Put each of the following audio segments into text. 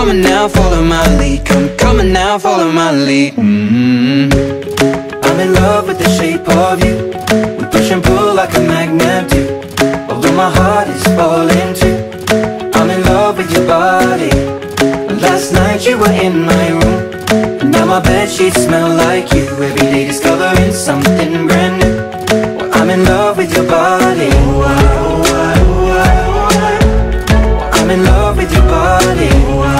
Come on now, follow my lead. Come, on now, follow my lead. Mm-hmm. I'm in love with the shape of you. We push and pull like a magnet do. Although my heart is falling too. I'm in love with your body. Last night you were in my room. And now my bed sheets smell like you. Every day discovering something brand new. Well, I'm in love with your body. I'm in love with your body.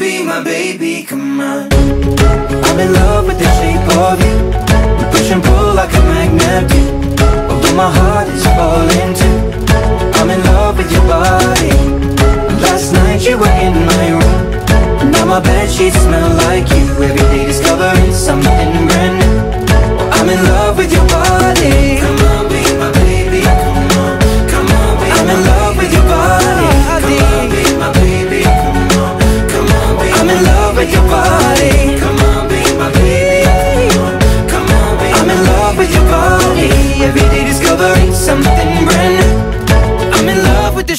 Be my baby, come on. I'm in love with the shape of you. We push and pull like a magnet do. Although my heart is falling too. I'm in love with your body. Last night you were in my room. Now my bed sheets smell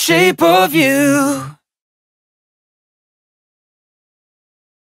shape of you.